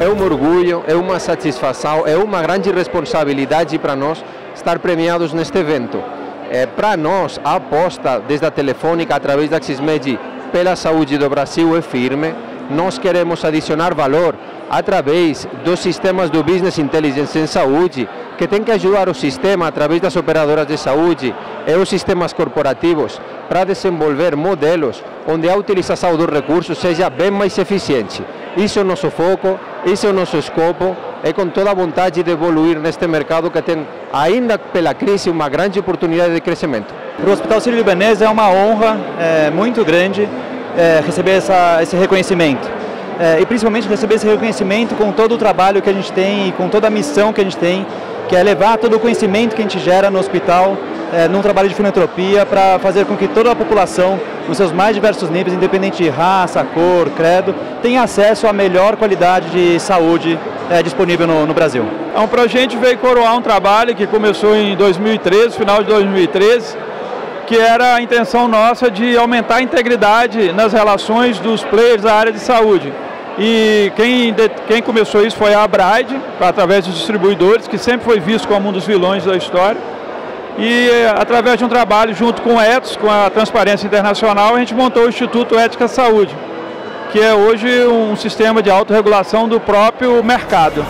É um orgulho, é uma satisfação, é uma grande responsabilidade para nós estar premiados neste evento. É, para nós, a aposta desde a Telefônica, através da Xismed, pela saúde do Brasil é firme. Nós queremos adicionar valor através dos sistemas do Business Intelligence em saúde, que tem que ajudar o sistema através das operadoras de saúde e os sistemas corporativos para desenvolver modelos onde a utilização dos recursos seja bem mais eficiente. Isso é o nosso foco, esse é o nosso escopo, é com toda a vontade de evoluir neste mercado que tem, ainda pela crise, uma grande oportunidade de crescimento. Para o Hospital Sírio-Libanês é uma honra é, muito grande é, receber essa, esse reconhecimento é, e principalmente receber esse reconhecimento com todo o trabalho que a gente tem e com toda a missão que a gente tem, que é levar todo o conhecimento que a gente gera no hospital é, num trabalho de filantropia para fazer com que toda a população, nos seus mais diversos níveis, independente de raça, cor, credo, tenha acesso à melhor qualidade de saúde é, disponível no, no Brasil. Então, para a gente veio coroar um trabalho que começou em 2013, final de 2013, que era a intenção nossa de aumentar a integridade nas relações dos players da área de saúde. E quem, quem começou isso foi a Abride, através dos distribuidores, que sempre foi visto como um dos vilões da história. E através de um trabalho junto com o ETS, com a Transparência Internacional, a gente montou o Instituto Ética Saúde, que é hoje um sistema de autorregulação do próprio mercado.